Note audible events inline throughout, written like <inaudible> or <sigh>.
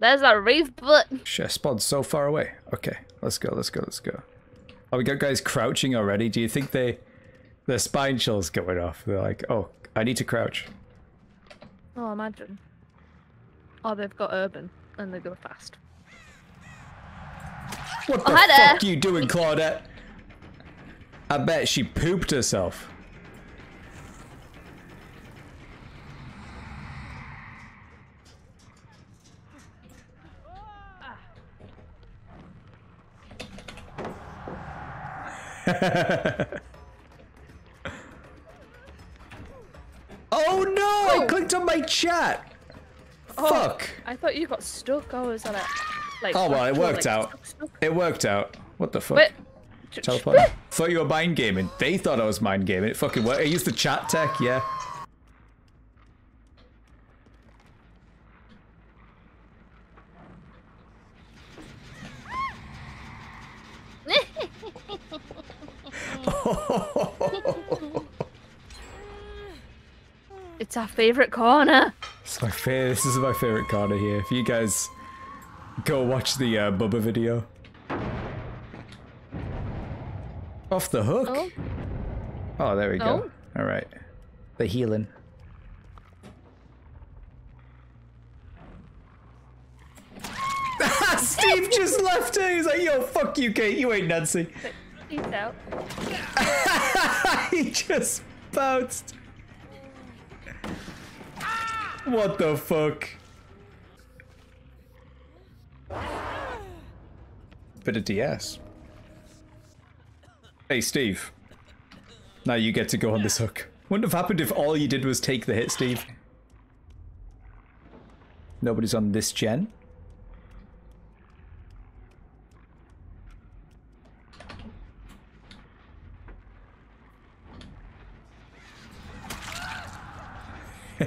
There's that reef butt. Shit, spawn's so far away. Okay, let's go, let's go, let's go. Oh, we got guys crouching already. Do you think they... Their spine chill's going off. They're like, oh, I need to crouch. Oh, imagine. Oh, they've got urban and they go fast. What Oh, the fuck you doing, Claudette? I bet she pooped herself. <laughs> oh no! I Oh. clicked on my chat. Oh, Fuck. I thought you got stuck. I was like, like. Oh well, it worked like, out. stuck, stuck. It worked out. What the fuck? Wait. ch- ch- Teleport. thought you were mind gaming. They thought I was mind gaming. It fucking worked. I used the chat tech, yeah. <laughs> It's our favorite corner. It's my favorite. This is my favorite corner here. If you guys go watch the uh, Bubba video. Off the hook. Oh, Oh, there we go. Oh. All right. The healing. <laughs> Steve just left her. He's like, yo, fuck you, Kate. You ain't Nancy. He's out. <laughs> he just bounced. What the fuck? Bit of DS. Hey, Steve. Now you get to go on this hook. Wouldn't have happened if all you did was take the hit, Steve. Nobody's on this gen. <laughs>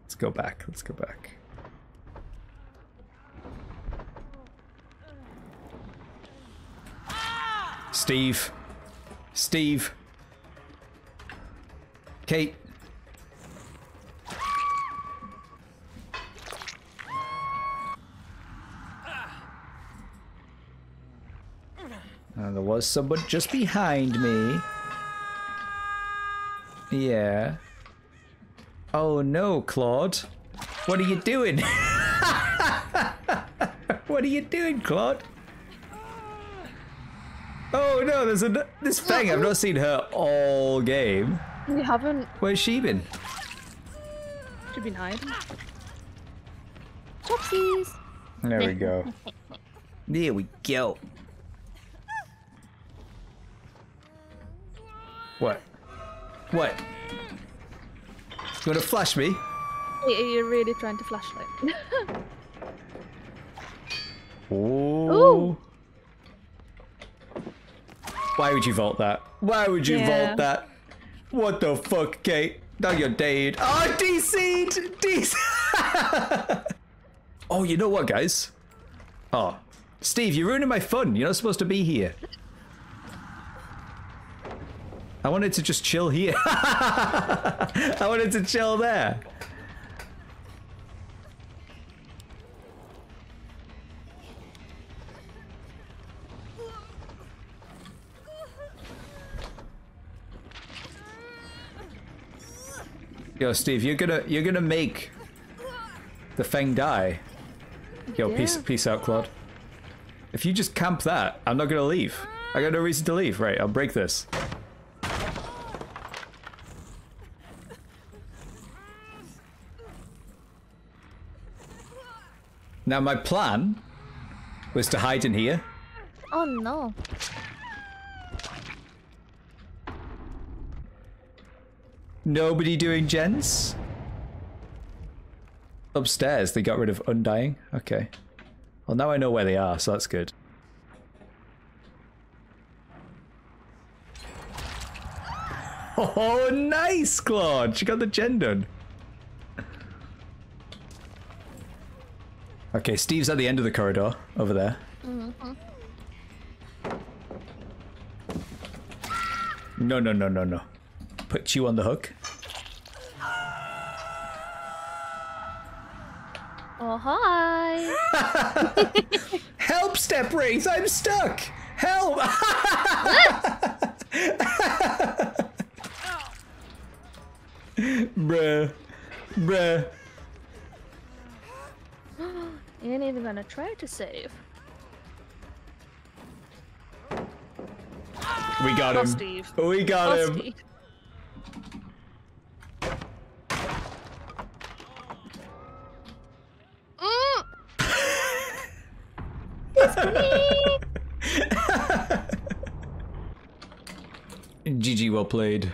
Let's go back. Let's go back. Steve. Steve. Kate. Was someone just behind me. Yeah. Oh no, Claude. What are you doing? <laughs> what are you doing, Claude? Oh no, there's a this thing. I've not seen her all game. We haven't. Where's she been? She's been hiding. Whoopsies. There we go. There we go. What? What? You wanna flash me? You're really trying to flashlight. <laughs> Ooh. Ooh. Why would you vault that? Why would you Yeah. vault that? What the fuck, Kate? Now you're dead. Oh, DC'd! DC! oh, you know what, guys? Oh, Steve, you're ruining my fun. You're not supposed to be here. I wanted to just chill here. <laughs> I wanted to chill there. Yo, Steve, you're gonna you're gonna make the thing die. Yo, peace peace out, Claude. If you just camp that, I'm not gonna leave. I got no reason to leave. Right, I'll break this. Now my plan was to hide in here. oh no. Nobody doing gens? Upstairs, they got rid of Undying? Okay. Well, now I know where they are, so that's good. <laughs> Oh, nice, Claude! She got the gen done. Okay, Steve's at the end of the corridor, over there. No, no, no, no, no. put you on the hook. Oh hi. <laughs> Help, Step Rings! I'm stuck! Help! <laughs> Bruh. Bruh. Even gonna try to save. We got Oh, him. Steve. We got Oh, him. Steve. Mm. <laughs> GG, <laughs> well played.